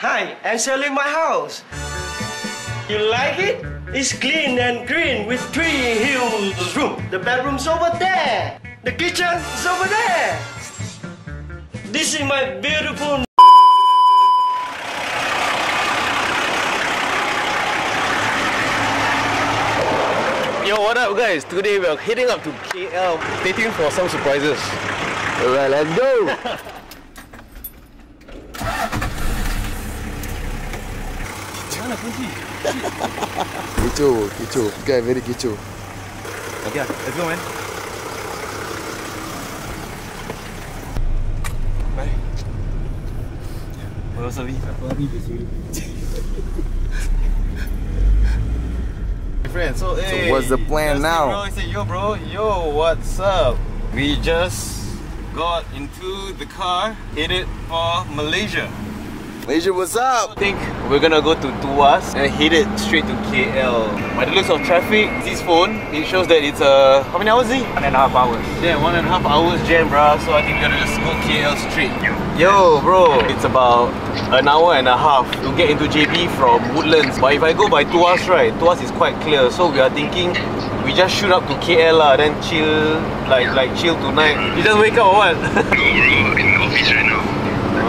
Hi, I'm selling my house. You like it? It's clean and green with three hills room. The bedroom's over there. The kitchen's over there. This is my beautiful Yo, what up guys? Today we are heading up to KL. Tuned for some surprises. Alright, let's go! Kecoh, kecoh. Guy very kecoh. Okay, let's go man. Bye. What's up, Friend, so, hey, what's the plan just now? Bro, I said, yo, bro, yo, what's up? We just got into the car, headed for Malaysia. Malaysia, what's up? I think we're gonna go to Tuas and head it straight to KL. By the looks of traffic, this phone, it shows that it's uh, how many hours is it? One and a half hours. Yeah, one and a half hours jam, bruh. So I think we're gonna just go KL straight. Yo, bro, it's about an hour and a half to get into JB from Woodlands. But if I go by Tuas, right, Tuas is quite clear. So we are thinking we just shoot up to KL lah, then chill, like like chill tonight. You just wake up or what? No, bro, in the office right now.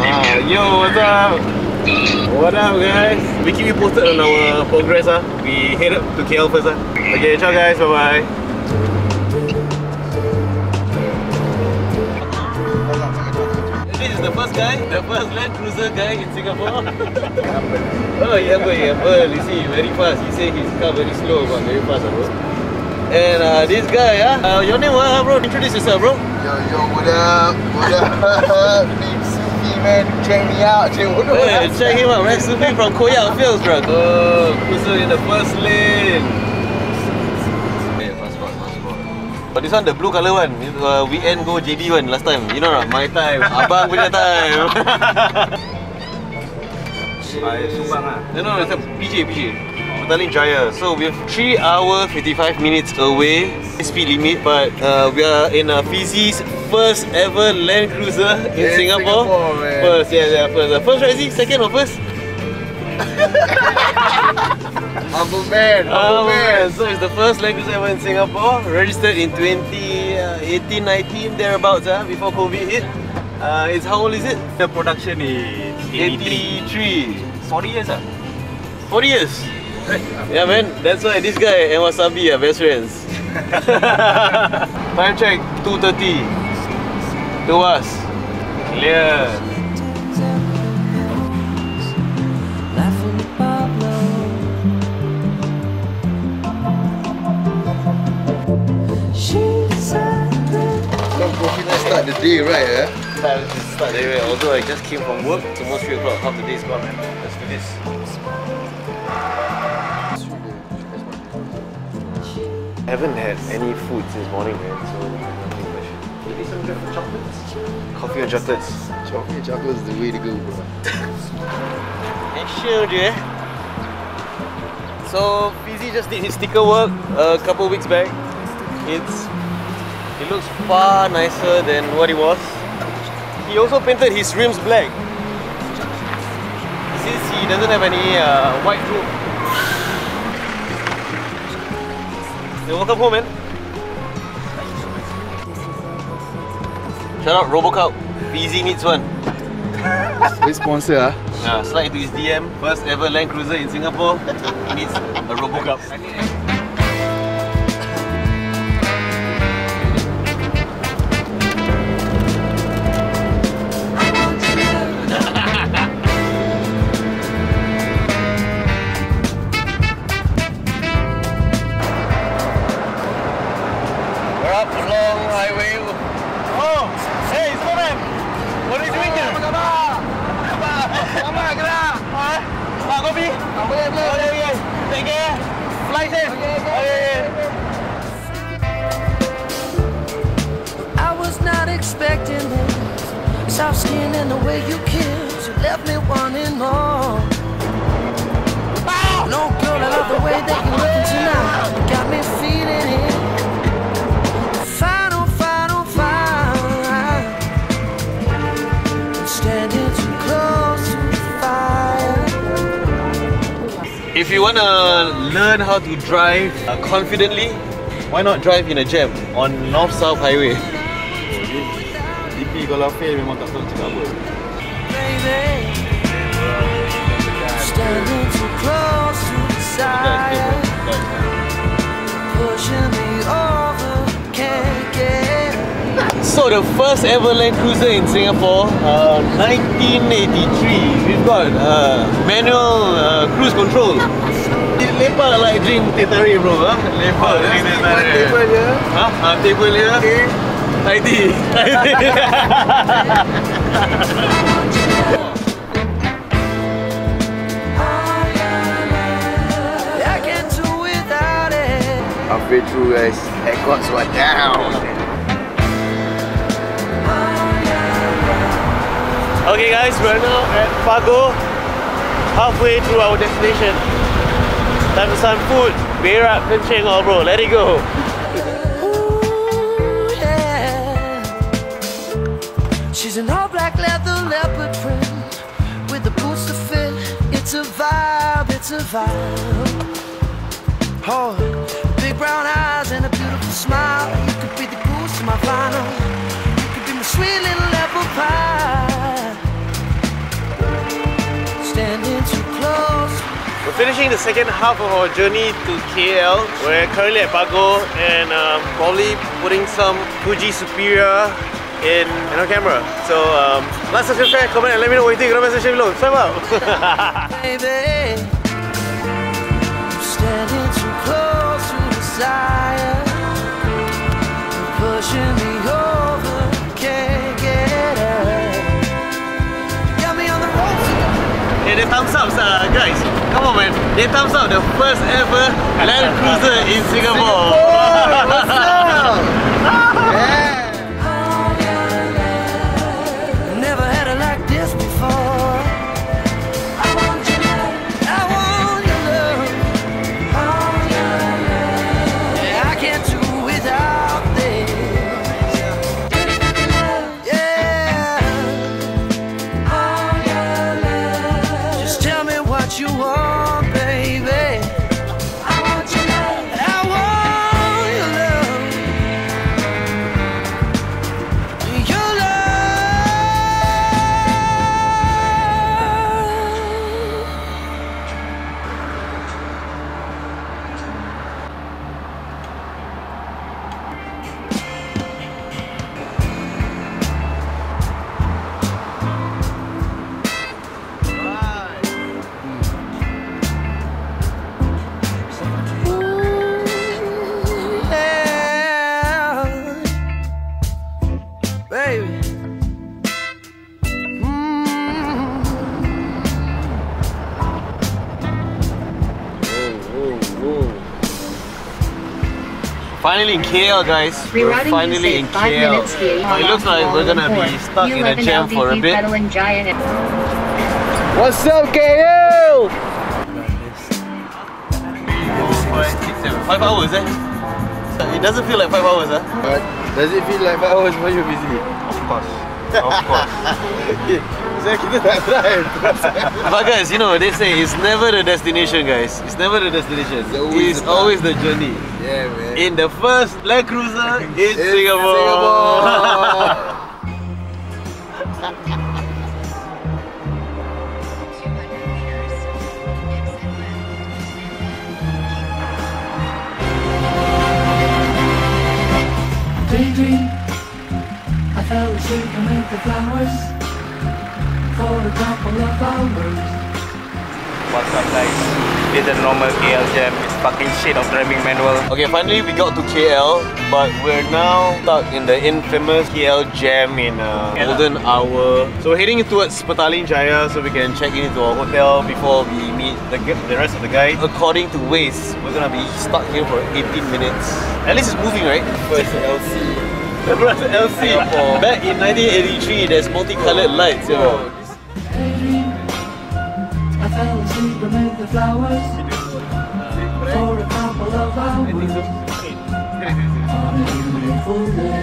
Ah, yo, what's up? What up, guys? We keep you posted on our progress. Ah, we head up to KL first. Ah. Okay, ciao, guys. Bye bye. This is the first guy, the first Land Cruiser guy in Singapore. oh, yeah, boy, yeah. You see, very fast. He say his car very slow, but very fast, ah, bro. And uh, this guy, ah, uh, your name, uh, bro? Introduce yourself, bro. Yo, yo, what up? What up? Man. Check me out. Check, what? Hey, check him out, man. Sufi from Koyak Fields, bro. Oh, cruiser in the first lane. Hey. But this one, the blue colour one, uh, weekend go JB one last time. You know not? My time, abang punya time. By Subang lah. no, no, it's a PJ, PJ. Petaling Jaya. So we're 3 hour 55 minutes away speed limit, but uh, we are in a Fizi's first ever Land Cruiser in In Singapore. Singapore, man. First, yeah, yeah, first. Uh, first, right? Zee? Second or first? Humble man. Humble man. man, so it's the first Land Cruiser ever in Singapore, registered in 2018, 19, thereabouts, uh, before COVID hit. Uh, it's how old is it? The production is 83. 83. 40 years ah. 40 years. Yeah man, that's why this guy and Wasabi are best friends. Time check, 2.30. Tuas. Clear. Some coffee nice start the day, right? Eh? Time start the way. Although I just came from work, it's almost 3 o'clock. Half the day is gone man. Let's do this. Haven't had any food since morning man, so nothing much. Maybe some chocolates? Coffee or chocolates? Chocolate, chocolate is the way to go, bro. Action je eh. So Fizzy just did his sticker work a couple weeks back. It's it looks far nicer than what it was. He also painted his rims black. Since he doesn't have any uh, white roof. Hey, welcome home man. Shout out Robocout. Fizzy needs one. We sponsor, ah. Uh, slide into his DM. First ever Land Cruiser in Singapore. He needs a RoboCup. Take care. Fly safe. I was not expecting this. Soft skin and the way you kiss, you left me wanting more. No girl, I love the way that you're looking tonight. Got If you wanna learn how to drive uh, confidently, why not drive in a jam on North South Highway? To pushing me over, can't get So the first ever Land Cruiser in Singapore, uh, 1983. We've got uh, manual uh, cruise control. Lepak like drink teh tarik bro, huh? Lepak drink teh tarik. Table je. Ha? Ah, table dia. Thai tea. Thai tea. I can't do without it. Halfway through guys, aircons were down. Okay guys, we're now at Pagoh, halfway through our destination. Time for some food. Berak kencing oh bro, let it go. She's an all black leather leopard print with the boots to fit. It's a vibe, it's a vibe. Oh, big brown eyes and a beautiful smile. You could be the goose to my final. You could be my sweet little apple pie. We're finishing the second half of our journey to KL. We're currently at Pagoh and um, probably putting some Fuji Superia in, our camera. So um, like, subscribe, comment and let me know what you think. Comment section below. Swipe out. baby. Standing too close to the pushing me over, can't get up. Got me on the ropes. Yeah, the thumbs up, uh, guys. Come on, man. They thumbs up the first ever Land Cruiser in Singapore. Never Finally in KL, guys. We're Rerouting finally in you KL. It looks like we're gonna be stuck in a jam for a bit. Petaling Jaya. What's up, KL? Five hours, eh? It doesn't feel like five hours, eh? But does it feel like five hours when you're busy? Of course. Of course. Saya kita tak drive. But guys, you know, they say it's never the destination, guys. It's never the destination. It's always It's the path. always the journey. yeah, man. In the first Land Cruiser in In Singapore. Singapore. daydream. I fell asleep amid the flowers for a couple of hours. What's up guys? This is a normal KL jam. It's fucking shit of driving manual. Okay, finally we got to KL, but we're now stuck in the infamous KL jam in uh, golden hour. So we're heading towards Petaling Jaya so we can check into our hotel before we meet the, the rest of the guys. According to Waze, we're gonna be stuck here for 18 minutes. At least it's moving, right? First LC. The first LC. Back in 1983, there's multicolored lights. You know. Amid the flowers for a couple of hours on a beautiful day.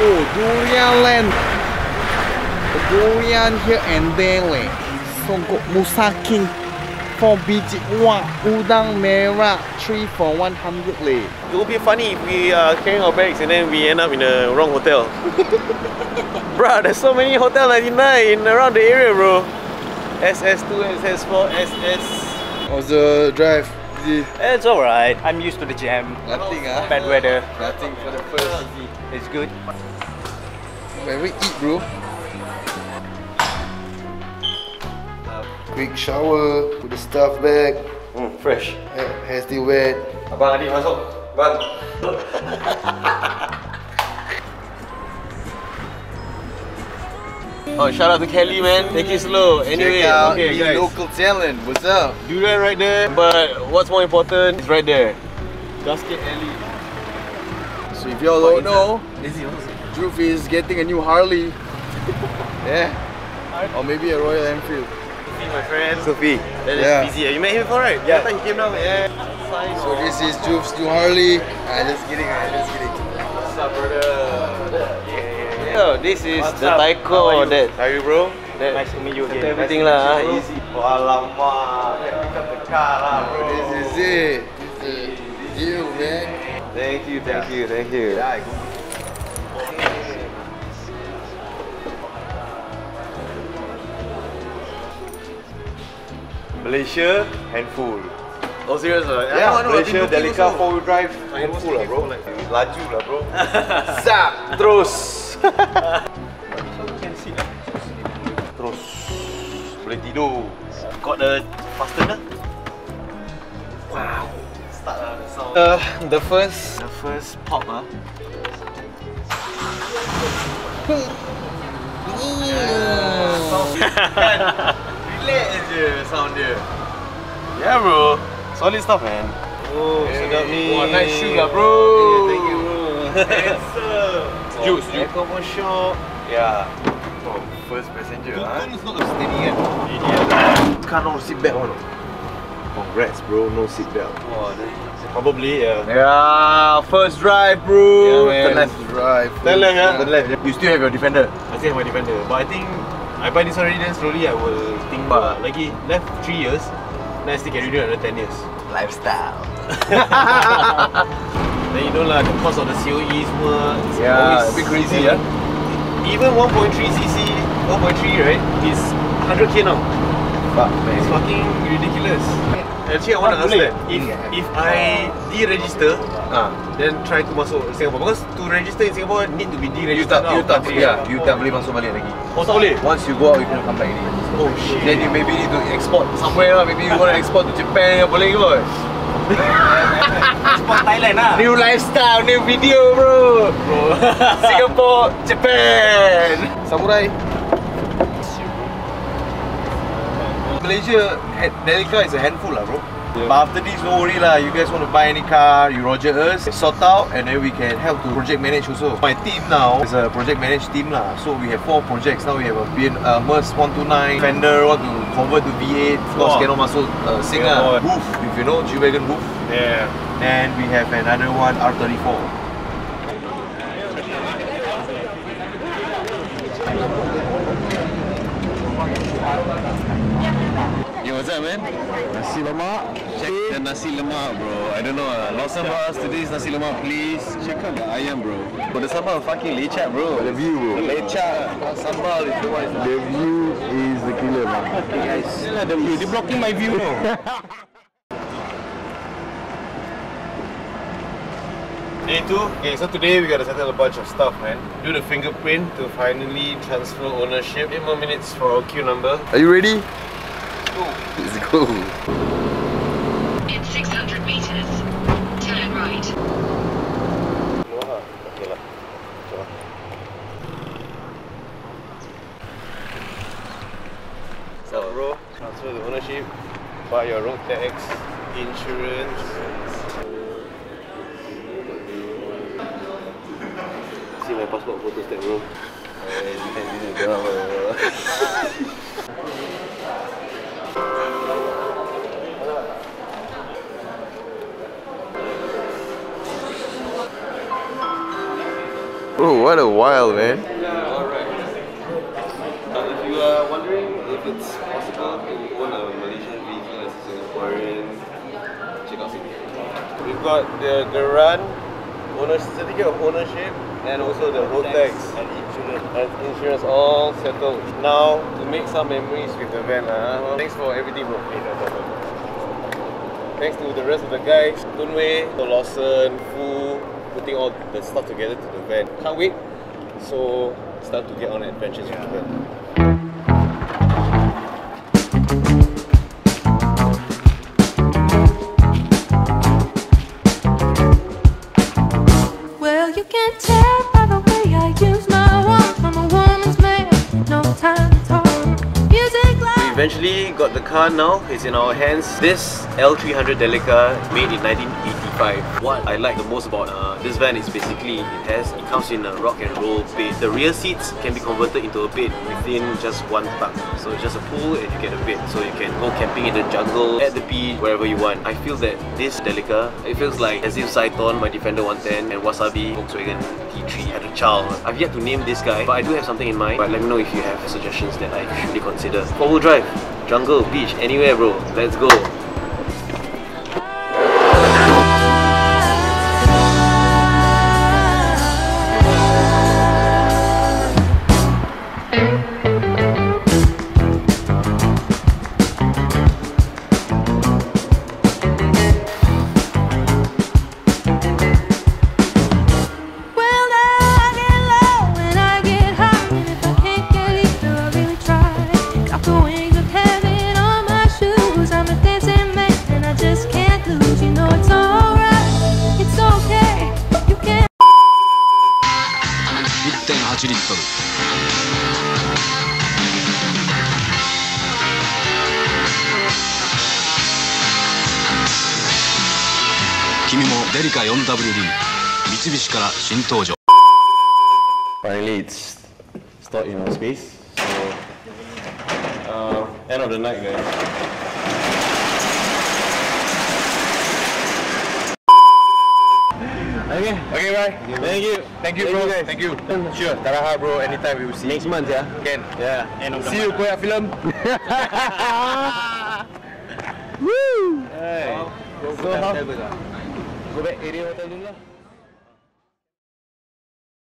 Oh, Durian Land. durian here and there leh. Songkok Musa King. 4 biji wah udang merah 3 for 100 leh. It would be funny if we are carrying our bags and then we end up in the wrong hotel. bro, there's so many Hotel 99 around the area, bro. SS2, SS4, SS. How's the drive? It's alright. I'm used to the jam. Nothing ah. Bad weather. Nothing for the first easy. It's good. When we eat bro. Quick shower, put the stuff back, Hmm, fresh. hair, hair still wet. Abang Adi masuk. Bang. oh, shout out to Kelly, man. Take it slow. Anyway, Check out okay, guys. local talent. What's up? Do that right there, but what's more important is right there. Gasket Alley. So if y'all don't know, Drew is getting a new Harley. yeah. Or maybe a Royal Enfield. Sophie, friend. Sophie. That is Yeah. busy. You met him before, right? Yeah. That time he came down. Yeah. So this is Drew's new Harley. Ah, just kidding, ah, just kidding. What's up, brother? Yeah, this is What's the up? Taiko How that. How are you, bro? That Nice to meet you again. everything lah, ah, easy. Oh, alamak. Can pick up the car lah, bro. This is it. This is you, man. Thank you, thank you, thank you. Malaysia handful. Oh, serious? ah? I Yeah, know, I know, I've Malaysia Delica four wheel drive handful lah bro. for Laju lah bro. Zap terus. terus boleh tidur. Got the fastener? Wow. Start lah, the sound. Uh, the first, the first pop ah. Relax je sound dia. Yeah bro. Solid stuff man. Oh, sedap ni. Wah, nice shoe lah, bro. Hey, thank you bro. Handsome. Juice, juice. Aircon pun syok. Yeah. Oh, first passenger ah. Betul not a steady kan? Car no seat belt one. Congrats bro, no seat belt. Wah, probably yeah. Yeah, first drive bro. Yeah, man. Turn left. Drive. Turn left, yeah? Turn left. You still have your defender. I still have my defender, but I think I buy this already. Then slowly I will think about lagi left three years. Then I still can renew another ten years. Lifestyle. Then you know lah, the cost of the COE semua. it's Yeah, always a bit crazy, yeah. Even 1.3 cc, 1.3 right, is 100k now. Fuck It's fucking ridiculous. Actually, I want to ask that if if I deregister, Ah. then try to masuk Singapore because to register in Singapore need to be You deregistered. tak, you out of tak, yeah, you tak boleh masuk balik lagi. Oh, tak boleh. Once you go out, you cannot come back already. Oh shit. Then you maybe need to export somewhere lah. Maybe you want to export to Japan, boleh kot. Sport Thailand lah. New lifestyle, new video bro. Singapore, Japan. Samurai. Malaysia, Delica is a handful lah bro. But after this, no worry lah. You guys want to buy any car, you roger us, sort out, and then we can help to project manage also. My team now is a project manage team lah. So we have four projects now. We have a BN, uh, Merc 129, Fender want to convert to V8. Of course, cannot masuk uh, Sing lah. Hoof, if you know G-Wagon Hoof. Yeah. And we have another one, R34. Yo, man? Nasi lemak. Check the nasi lemak, bro. I don't know. Uh, Lawson brought us today's nasi lemak, please. Check out the ayam, bro. But the sambal fucking lecak, bro. The view, bro. Lecak. Sambal is the one. The view is the killer, man. Okay, guys. Yeah, the view. They're blocking my view, no. Day two. Okay, so today we gotta settle a bunch of stuff, man. Do the fingerprint to finally transfer ownership. Eight more minutes for our queue number. Are you ready? Let's go. In 600 meters, turn right. No. Okay lah. Macam lah. So bro, transfer the ownership, buy your road tax, insurance. See my passport photo stat bro. Bro, what a wild man. Yeah, Alright. Now if you are wondering if it's possible to own a Malaysian vehicle as a Singaporean. Check out Sydney. We've got the Geran owner certificate of ownership and also the road tax and insurance. And insurance all settled. Now to make some memories with the van. Uh, well, thanks for everything, bro. Thanks to the rest of the guys, Tunwei, Lawson, Fu, putting all the stuff together to the van. Can't wait. So start to get on adventures with the van. Well, you can tell by the way I use my walk. I'm a woman's man, no time to talk. Music We eventually got the car now, it's in our hands. This L300 Delica made in 1985. What I like the most about uh, this van is basically it has it comes in a rock and roll bed. The rear seats can be converted into a bed within just one tuck. So it's just a pool and you get a bed. So you can go camping in the jungle, at the beach, wherever you want. I feel that this Delica, it feels like as if Saiton, my Defender 110 and Wasabi Volkswagen T3 had a child. I've yet to name this guy, but I do have something in mind. But let me know if you have suggestions that I should really consider. Four-wheel drive, jungle, beach, anywhere bro. Let's go. 三菱から新登場 Finally, it's stored in our space. So, uh, end of the night, guys. Okay. Okay, bye. Thank you. Thank you, bro. Thank you. Sure. Taraha, bro. Anytime we will see. Next month, yeah. Can. Yeah. End of see you, Koyak Film. Hey. So, how? Go back area hotel dulu lah.